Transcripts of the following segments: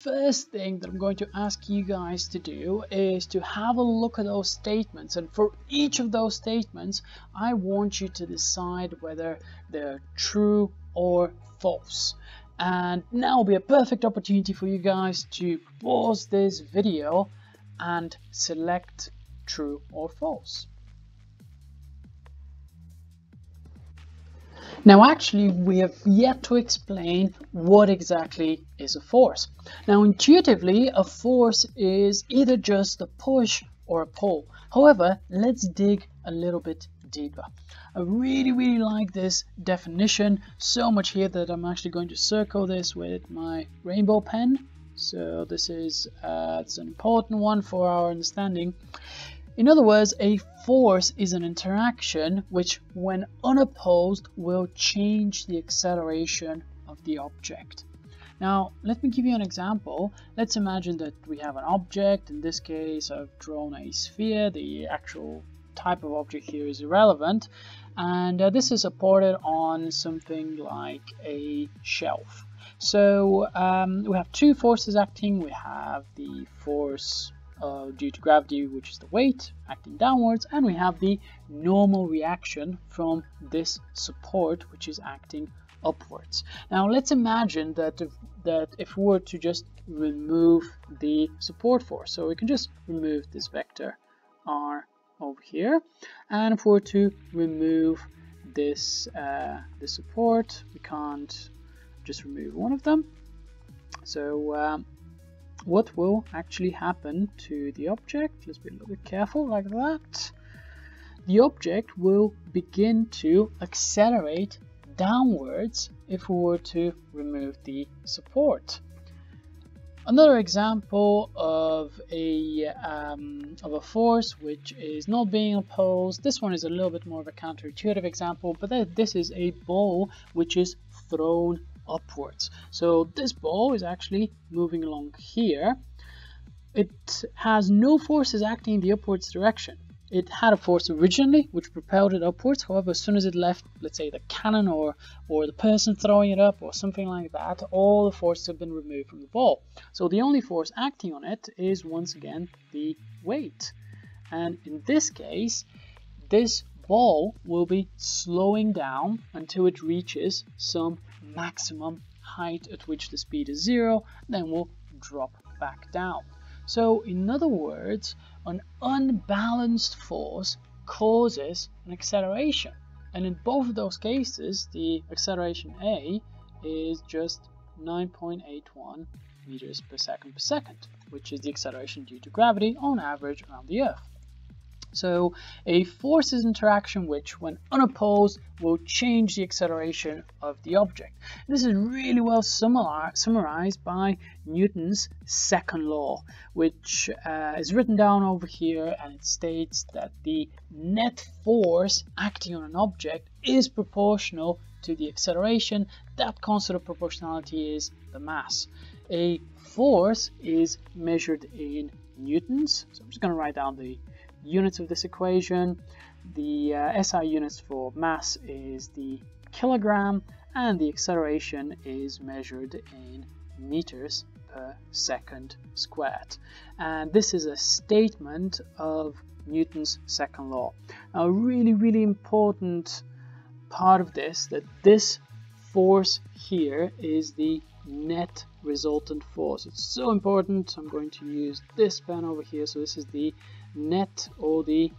first thing that I'm going to ask you guys to do is to have a look at those statements and for each of those statements I want you to decide whether they're true or false and now will be a perfect opportunity for you guys to pause this video and select true or false. Now actually we have yet to explain what exactly is a force. Now intuitively a force is either just a push or a pull. However, let's dig a little bit deeper. I really really like this definition so much here that I'm actually going to circle this with my rainbow pen. So this is uh, it's an important one for our understanding. In other words, a force is an interaction which, when unopposed, will change the acceleration of the object. Now, let me give you an example. Let's imagine that we have an object. In this case, I've drawn a sphere. The actual type of object here is irrelevant. And uh, this is supported on something like a shelf. So um, we have two forces acting. We have the force uh, due to gravity, which is the weight acting downwards, and we have the normal reaction from this support, which is acting upwards. Now let's imagine that if, that if we were to just remove the support force, so we can just remove this vector r over here, and if we were to remove this uh, the support, we can't just remove one of them. So um, what will actually happen to the object. Let's be a little bit careful like that. The object will begin to accelerate downwards if we were to remove the support. Another example of a um, of a force which is not being opposed. This one is a little bit more of a counterintuitive example, but this is a ball which is thrown upwards. So this ball is actually moving along here. It has no forces acting in the upwards direction. It had a force originally which propelled it upwards. However, as soon as it left, let's say the cannon or, or the person throwing it up or something like that, all the forces have been removed from the ball. So the only force acting on it is once again the weight. And in this case, this ball will be slowing down until it reaches some maximum height at which the speed is zero, then will drop back down. So in other words, an unbalanced force causes an acceleration. And in both of those cases, the acceleration A is just 9.81 meters per second per second, which is the acceleration due to gravity on average around the Earth. So a forces interaction which, when unopposed, will change the acceleration of the object. This is really well summarized by Newton's second law, which uh, is written down over here and it states that the net force acting on an object is proportional to the acceleration. That constant of proportionality is the mass. A force is measured in newtons. So I'm just going to write down the units of this equation. The uh, SI units for mass is the kilogram and the acceleration is measured in meters per second squared. And this is a statement of Newton's second law. Now, a really, really important part of this that this force here is the net resultant force. It's so important. I'm going to use this pen over here. So this is the net or the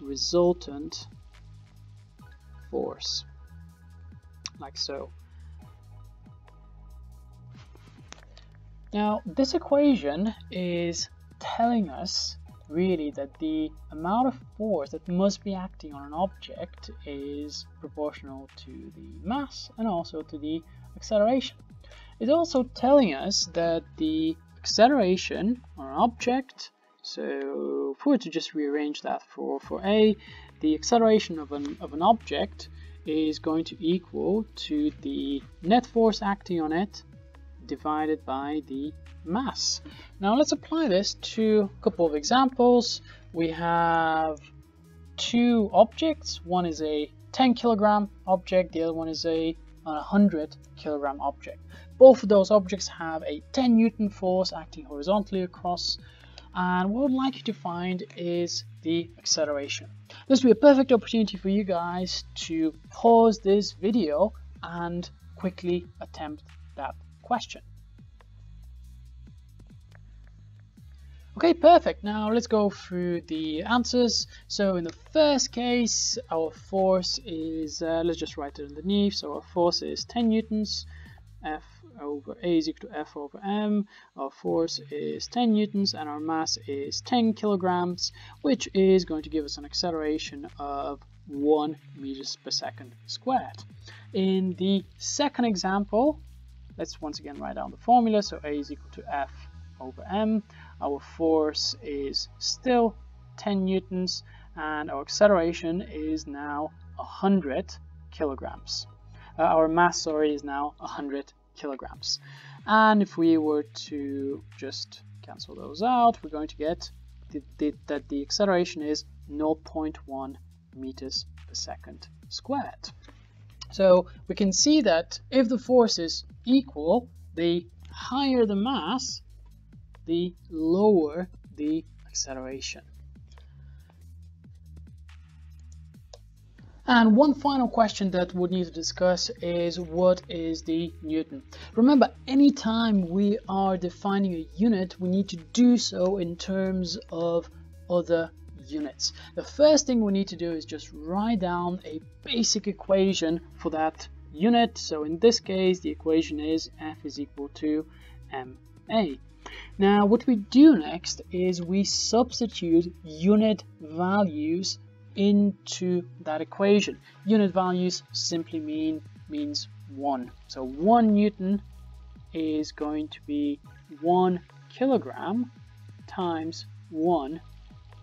resultant force like so. Now this equation is telling us really that the amount of force that must be acting on an object is proportional to the mass and also to the acceleration. It's also telling us that the acceleration on an object so if we were to just rearrange that for, for A, the acceleration of an, of an object is going to equal to the net force acting on it divided by the mass. Now let's apply this to a couple of examples. We have two objects. One is a 10 kilogram object, the other one is a 100 kilogram object. Both of those objects have a 10 Newton force acting horizontally across and what I'd like you to find is the acceleration. This will be a perfect opportunity for you guys to pause this video and quickly attempt that question. Okay, perfect. Now let's go through the answers. So in the first case, our force is, uh, let's just write it underneath. So our force is 10 newtons, F over A is equal to F over M. Our force is 10 newtons and our mass is 10 kilograms, which is going to give us an acceleration of 1 meters per second squared. In the second example, let's once again write down the formula. So A is equal to F over m. Our force is still 10 newtons and our acceleration is now 100 kilograms. Uh, our mass, sorry, is now 100 kilograms. And if we were to just cancel those out, we're going to get the, the, that the acceleration is 0.1 meters per second squared. So we can see that if the force is equal, the higher the mass, the lower the acceleration. And one final question that we need to discuss is what is the Newton? Remember, anytime we are defining a unit, we need to do so in terms of other units. The first thing we need to do is just write down a basic equation for that unit. So in this case, the equation is F is equal to ma. Now what we do next is we substitute unit values into that equation. Unit values simply mean means 1. So 1 Newton is going to be 1 kilogram times 1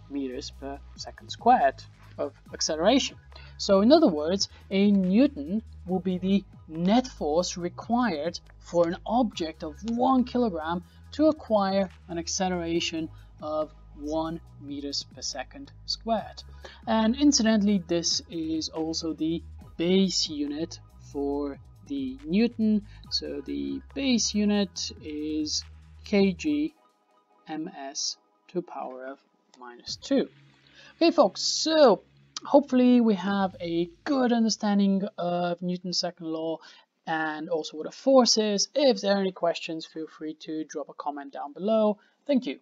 meters per second squared of acceleration. So in other words, a Newton will be the net force required for an object of 1 kilogram to acquire an acceleration of 1 meters per second squared. And incidentally, this is also the base unit for the Newton. So the base unit is kg ms to power of minus 2. Okay, folks, so hopefully we have a good understanding of Newton's second law and also what a force is. If there are any questions, feel free to drop a comment down below. Thank you.